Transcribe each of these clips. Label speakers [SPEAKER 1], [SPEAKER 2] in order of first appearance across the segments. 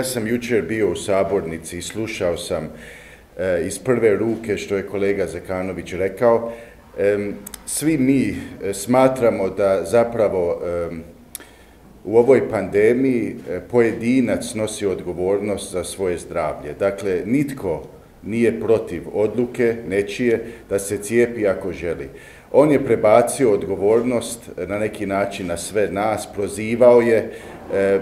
[SPEAKER 1] Ja sam jučer bio u sabornici i slušao sam e, iz prve ruke što je kolega Zekanović rekao. svi mi e, smatramo da zapravo u ovoj pandemiji e, pojedinac nosi odgovornost za svoje zdravlje. Dakle, nitko nije protiv odluke nečije da se cijepi ako želi. On je prebacio odgovornost na neki način na sve nas, prozivao je,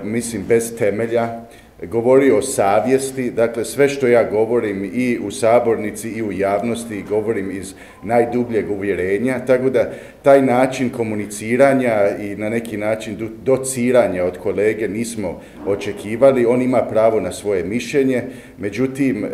[SPEAKER 1] mislim, bez temelja govori o savjesti, dakle sve što ja govorim i u sabornici i u javnosti govorim iz najdubljeg uvjerenja, tako da taj način komuniciranja i na neki način dociranja od kolege nismo očekivali, on ima pravo na svoje mišljenje, međutim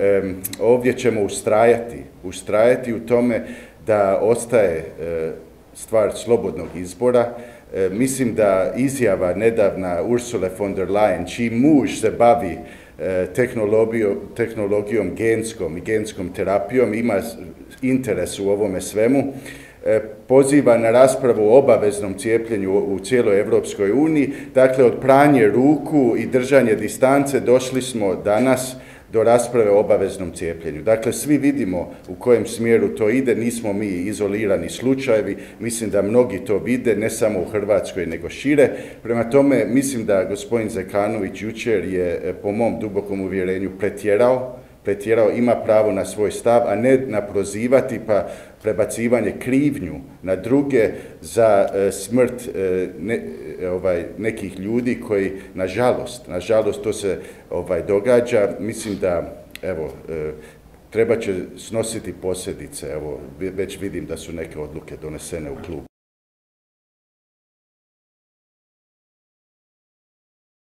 [SPEAKER 1] ovdje ćemo ustrajati, ustrajati u tome da ostaje e, stvar slobodnog izbora, E, mislim da izjava nedavna Ursula von der Leyen, čiji muž se bavi e, tehnologijom genskom i genskom terapijom, ima interes u ovome svemu, e, poziva na raspravu o obaveznom cijepljenju u cijeloj Europskoj uniji. Dakle, od pranje ruku i držanje distance došli smo danas do rasprave o obaveznom cijepljenju. Dakle, svi vidimo u kojem smjeru to ide, nismo mi izolirani slučajevi, mislim da mnogi to vide, ne samo u Hrvatskoj, nego šire. Prema tome, mislim da gospodin Zekanović jučer je, e, po mom dubokom uvjerenju, pretjerao, pretjerao, ima pravo na svoj stav, a ne na prozivati pa prebacivanje krivnju na druge za e, smrt e, ovaj, nekih ljudi koji, nažalost, nažalost to se ovaj, događa. Mislim da, evo, e, treba će snositi posljedice. Evo, već vidim da su neke odluke donesene u klubu.